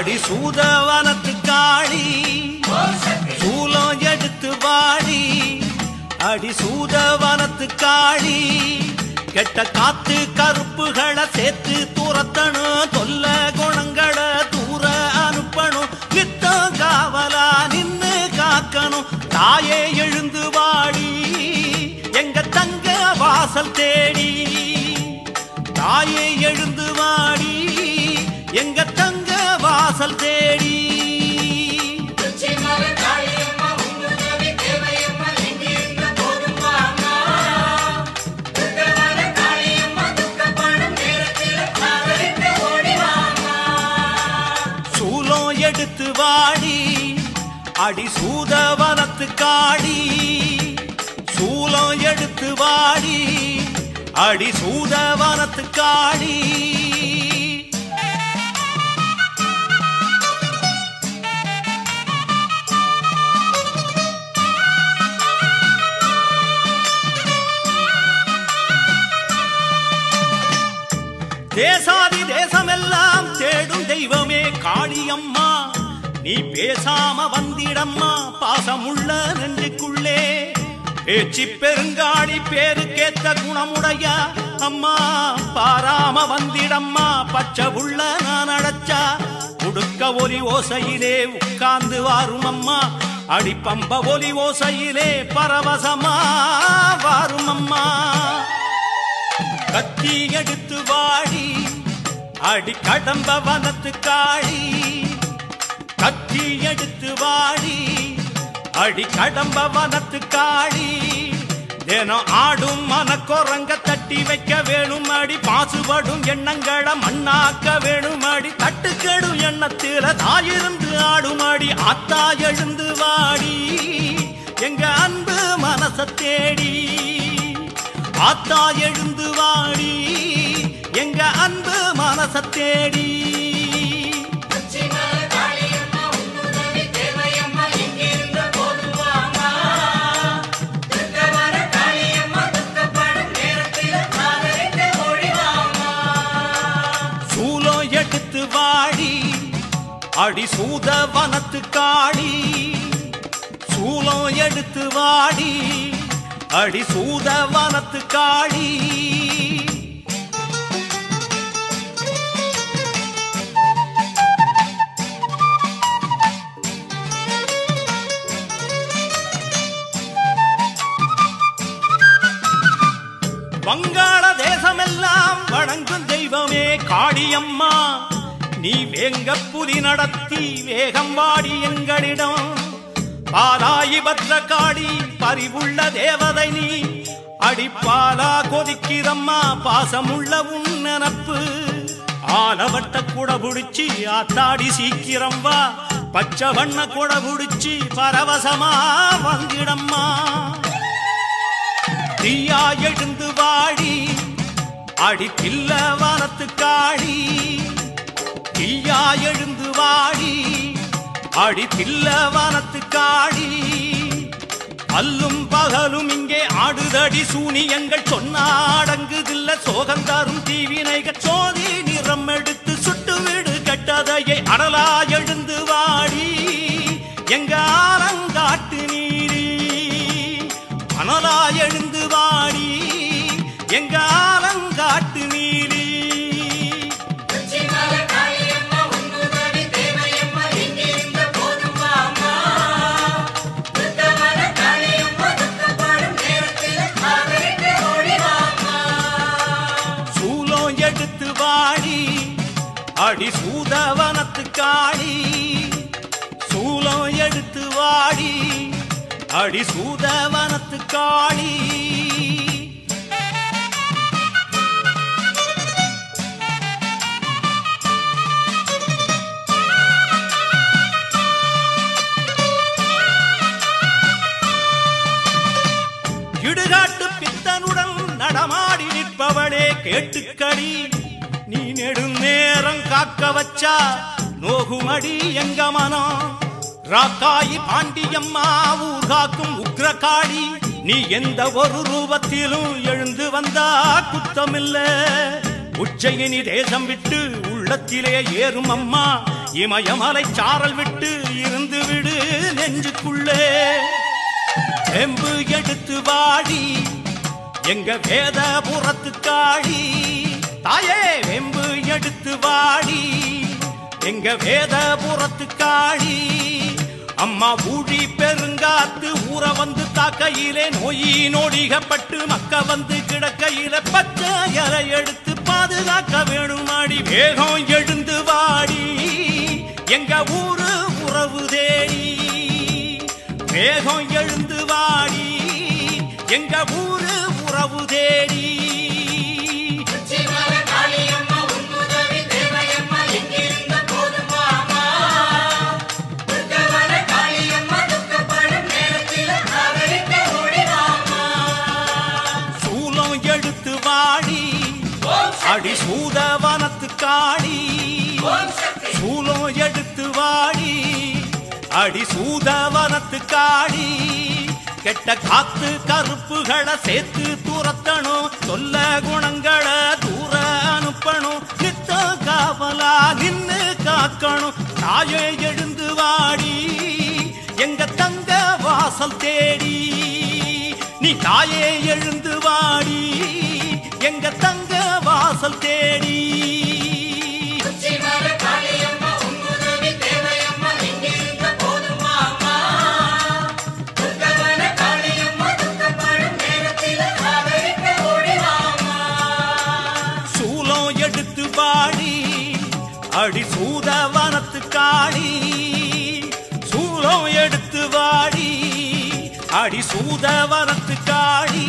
சூதவனத்து காளி. சூலம் எடுத்து வாடி. அடி சூதவனத்து காளி. கெட்ட காத்து கருப்புகளை சேர்த்து துரத்தணும் தொல்ல குணங்களை தூர அனுப்பணும் நித்தம் காவலா நின்னு காக்கணும் தாயே எழுந்து வாடி. எங்க தங்க வாசல் தேடி. தாயே எழுந்து வாடி. எங்க தங்க வாசல் தேடி. எடுத்து வாடி அடி சூதவனத்து காடி. சூலம் எடுத்து வாடி அடி சூதவனத்து காடி. தேசாதி தேசமெல்லாம் தேடும் தெய்வமே காளியம்மா. நீ பேசாம வந்திடம்மா பாசமுள்ள நெஞ்சுக்குள்ளே. பேச்சு பெருங்காளி பேருக்கேத்த குணமுடைய அம்மா. பாராம வந்திடம்மா பச்சை உள்ள நான் அடைச்சா. உடுக்க ஒலி ஓசையிலே உட்கார்ந்து வாரும் அம்மா அடிப்பம்ப ஒலி ஓசையிலே பரவசமா வாரும் அம்மா கத்தி எடுத்து வாடி அடி கடம்ப வனத்து காளி கத்தி எடுத்து வாடி அடி கடம்ப வனத்து காளி தினம் ஆடும் மனக்குரங்க தட்டி வைக்க வேணும் அடி பாசுபடும் எண்ணங்களை மண்ணாக்க வேணும் அடி தட்டுக்கெடும் எண்ணத்தில தாயிருந்து ஆடும் அடி ஆத்தா எழுந்து வாடி. எங்க அன்பு மனச தேடி ஆத்தா எழுந்து வாடி எங்க அன்பு மனச தேடி. வாடி அடி சூத வனத்து காடி. சூலம் எடுத்து வாடி அடி சூத வனத்து காளி. வங்காள தேசமெல்லாம் வணங்கும் தெய்வமே காளியம்மா. நீ வேங்க புதி நடத்தி வேகம் வாடி எங்களிடம். பாலாயி பத்ர காடி பறிவுள்ள தேவதை நீ. அடிப்பாலா கொதிக்கிறம்மா பாசமுள்ள உன் நினப்பு ஆலவட்ட கூட புடிச்சி ஆத்தாடி சீக்கிரம் வா. பச்சை வண்ண கூட புடிச்சி பரவசமா வந்திடம்மா. தீயா எழுந்து வாடி அடிப்பில்ல வானத்து காடி அடி பில்ல வானத்து காடி. அல்லும் பகலும் இங்கே ஆடுதடி சூனியங்கள் சொன்னாடங்குதில்ல. சோகந்தாரும் தீவினைகள் சோதி நிறம் எடுத்து சுட்டுவிடு. கட்டதையை அடலா எழுந்து வாடி. எங்க ஆரங்காட்டு நீடி. அனலா எழுந்து வாடி. எங்க அடி சூதவனத்து காடி சூலம் எடுத்து வாடி. அடி சூதவனத்து காளி இடுகாட்டு பித்தனுடன் நடமாடி நிற்பவளே கேட்டுக்கடி. நீ நெடும் நேரம் காக்க வச்சா நோகுமடி எங்க மனம் ராக்காயி பாண்டியம்மா ஊர் காக்கும் உக்ரகாளி நீ எந்த ஒரு ரூபத்திலும் எழுந்து வந்தா குத்தமில்ல. உச்சையினி தேசம் விட்டு உள்ளத்திலே ஏறும் அம்மா இமயமலை சாரல் விட்டு இருந்து விடு நெஞ்சுக்குள்ளே. எம்பு எடுத்து வாடி எங்க வேத புறத்து காடி தாயே வெம்பு எடுத்து வாடி. எங்க வேதபுரத்து காடி அம்மா ஊழி பெருங்காத்து ஊற வந்து தாக்கையிலே நோயி நோடிகப்பட்டு மக்க வந்து கிடக்கையில பச்சை எடுத்து பாதுகாக்க வேணுமாடி. வேகம் எழுந்து வாடி. எங்க ஊரு உறவு தேடி. வேகம் எழுந்து வாடி. எங்க ஊரு உறவு தேடி. வாடி அடி சூதவனத்து காடி கெட்ட காத்து கருப்புகளை சேர்த்து துரத்தணும் சொல்ல குணங்களை தூர அனுப்பணும் நித்த காவலா நின்னு காக்கணும் தாயே எழுந்து வாடி எங்க தங்க வாசல் தேடி நீ தாயே எழுந்து வாடி எங்க தங்க வாசல் தேடி. வாடி அடி சூதவனத்து காணி சூலம் எடுத்து வாடி அடி சூதவனத்து காணி.